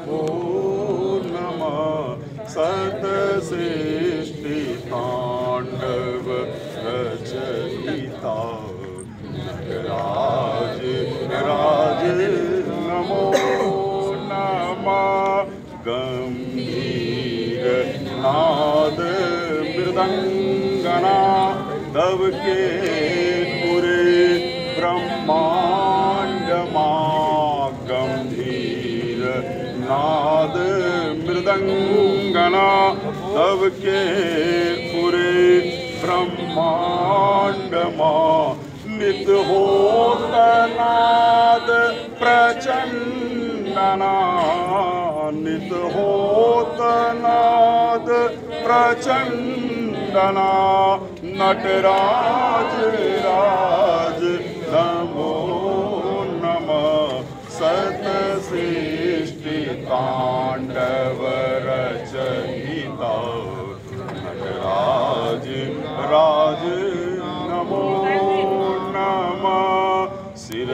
नमो नमः सतसृष्टि ताण्डव रचयिता। राज राज नमो गंभीर नाद मृदंगना तव के नाद मृदङ्गना तव के पुरे ब्रह्माण्डमा न होतनाद प्रचण्डना। न होतनाद प्रचण्डना। नटराज सत सृष्टि तांडव रचयिता राज नमो नमः। सिर